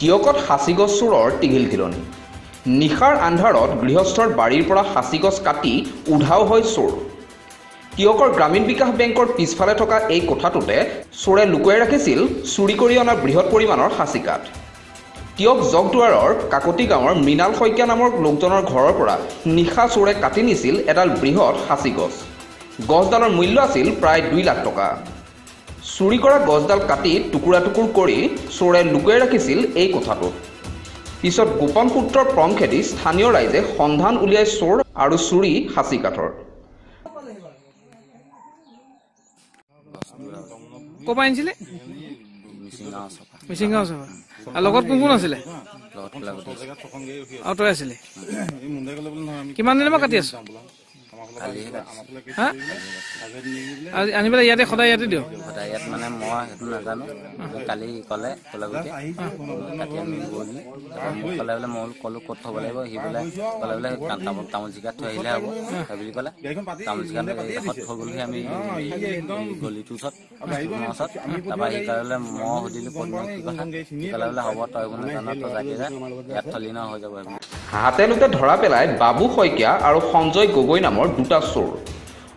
টিয়কত সাঁচিগছ চোৰৰ টিঘিল ঘিলনি। নিশাৰ আন্ধাৰত গৃহস্থৰ বাৰীৰ পৰা সাঁচিগছ কাটি উধাও হয় চোৰ। টিয়কৰ গ্ৰামীণ বিকাশ বেংকৰ পিছফালে থকা এই কোঠাটোতে চোৰে লুকুৱাই ৰাখিছিল চুৰি কৰি অনা বৃহৎ পৰিমাণৰ সাঁচি কাঠ। টিয়ক জগদুৱাৰৰ কাকতি গাঁৱৰ মৃণাল শইকীয়া নামৰ লোকজনৰ ঘৰৰ পৰা নিশা চোৰে কাটি নিছিল এডাল বৃহৎ সাঁচি গছ গছডালৰ মূল্য আছিল প্ৰায় দুই লাখ টকা। চুৰি কৰা গছডাল কাটি টুকুৰা টুকুৰ কৰি চোৰে লুকুৱাই ৰাখিছিল এই কোঠাটোত পিছত গোপন সূত্ৰৰ প্ৰম খেদি স্থানীয় ৰাইজে সন্ধান উলিয়াই চোৰ আৰু চুৰি সাঁচি কাঠৰ। আনিছিলে? আৰু লগত কোন কোন আছিলে? আৰু তই কিমান দিনৰ পৰা কাটি আছ? কালিহে কাটিছে হা? আজি আনি পেলাই ইয়াতে সদায় ইয়াতে দিওঁ সদায় ইয়াত মানে মই সেইটো নাজানো। কালি ক'লে ক'লা গুটি কাটি আমি গ'ল। মোক ক'লে বোলে মই ক'লো ক'ত থ'ব লাগিব। সি বোলে ক'লে বোলে তামোল তামোল চিকাত থৈ আহিলে হ'ব। সেই বুলি ক'লে। তামোল এডোখৰত থৈ গ'লহি আমি গলিটোৰ ওচৰত ওচৰত। তাৰপৰা ক'লে বোলে মই সুধিলোঁ ক'ত মই কি কথা। ক'লে বোলে হ'ব তই একো নাজান তই যাকে যা। ইয়াত থলি ন হৈ যাব। হাতে লোতে ধৰা পেলাই বাবু শইকীয়া আৰু সঞ্জয় গগৈ নামৰ দুটা চোৰ।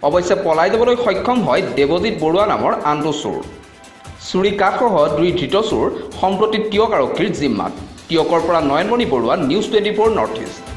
অৱশ্যে পলাই যাবলৈ সক্ষম হয় দেৱজিৎ বৰুৱা নামৰ আনটো চোৰ। চুৰি কাঠসহ দুই ধৃত চোৰ সম্প্ৰতি টিয়ক আৰক্ষীৰ জিম্মাত। টিয়কৰ পৰা Nayanmoni Barua news twenty four north east.